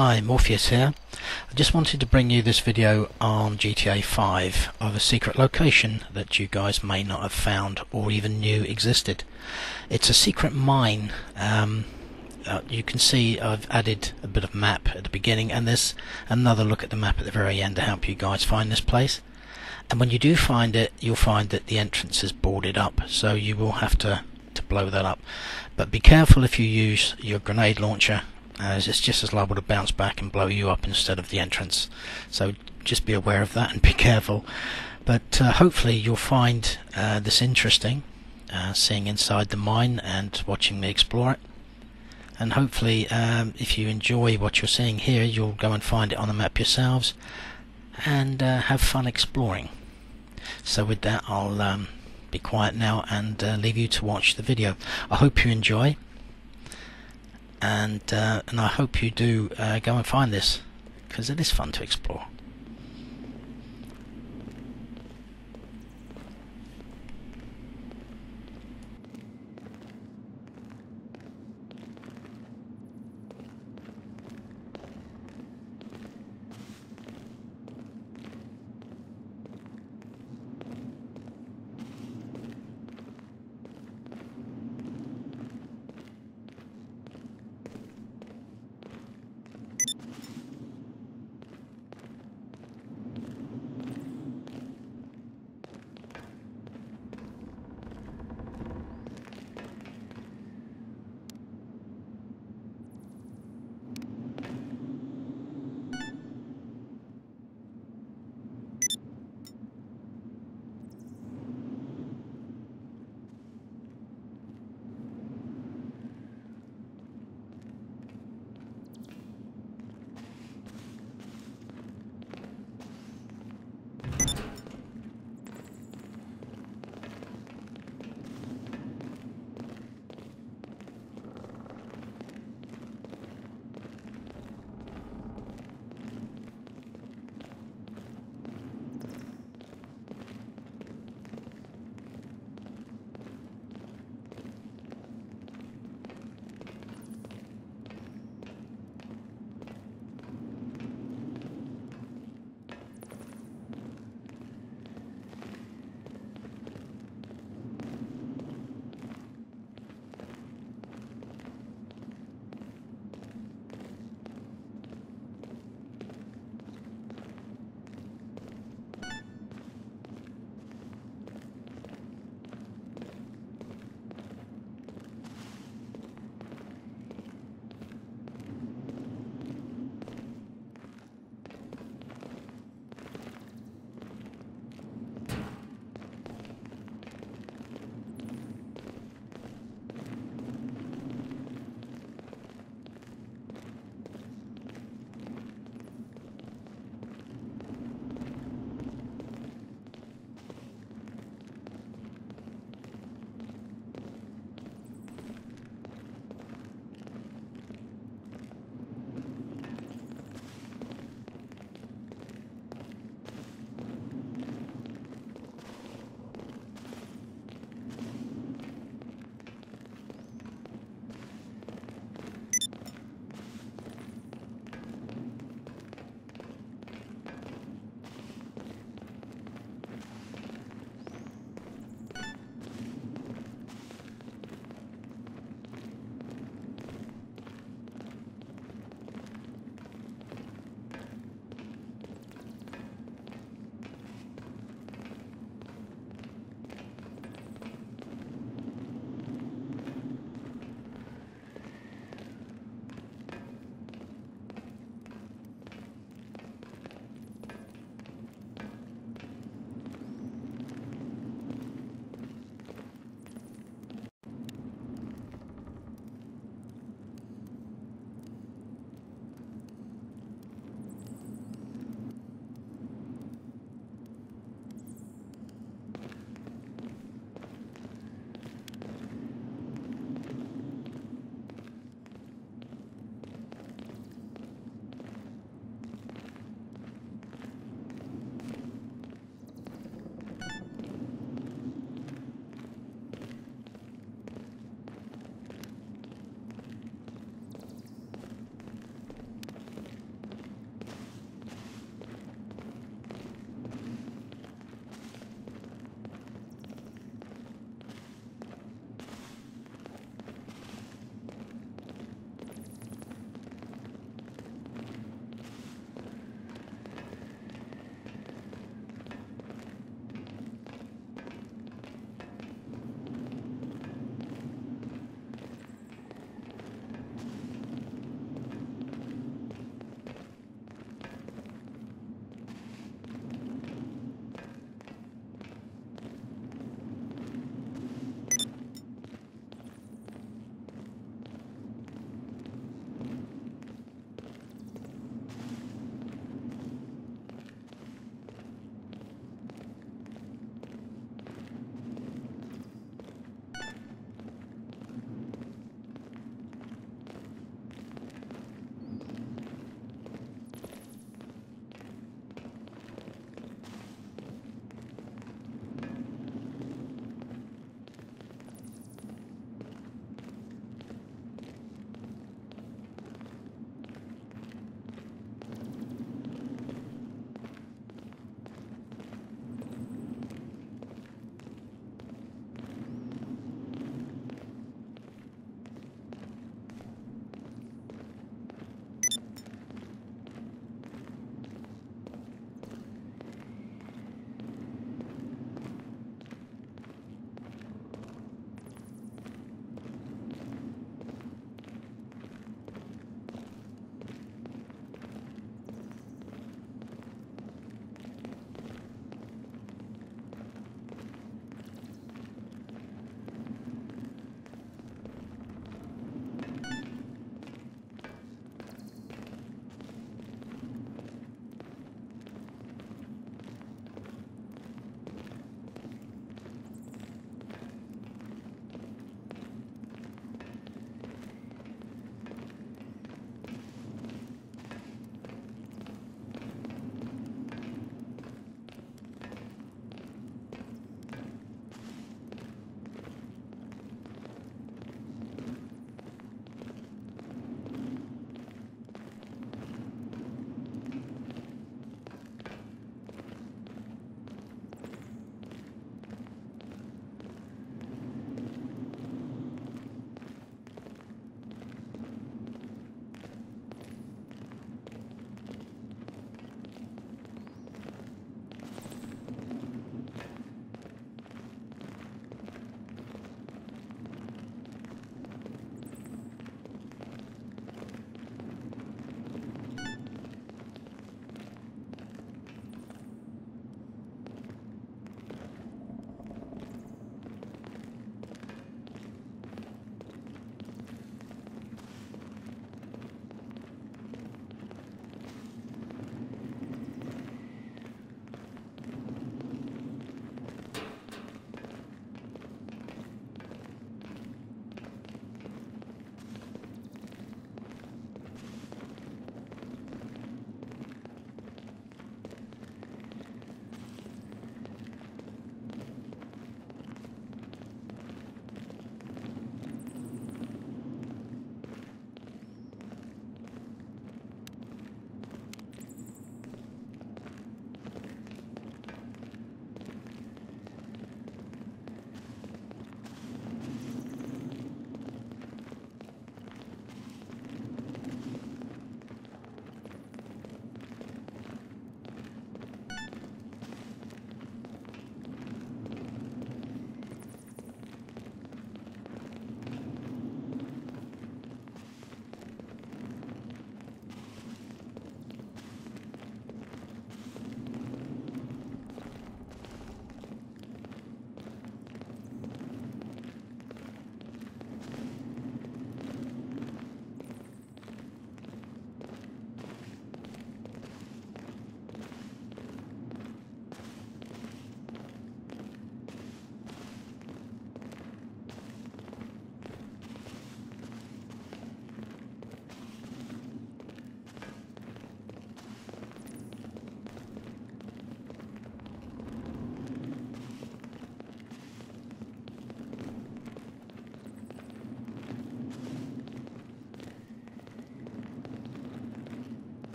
Hi, Morpheus here. I just wanted to bring you this video on GTA 5 of a secret location that you guys may not have found or even knew existed. It's a secret mine. Um, uh, you can see I've added a bit of map at the beginning and there's another look at the map at the very end to help you guys find this place. And when you do find it, you'll find that the entrance is boarded up, so you will have to, to blow that up. But be careful if you use your grenade launcher as it's just as liable to bounce back and blow you up instead of the entrance. So just be aware of that and be careful. But uh, hopefully you'll find uh, this interesting, uh, seeing inside the mine and watching me explore it. And hopefully, um, if you enjoy what you're seeing here, you'll go and find it on the map yourselves and uh, have fun exploring. So with that, I'll um, be quiet now and uh, leave you to watch the video. I hope you enjoy and uh, and I hope you do uh, go and find this because it is fun to explore.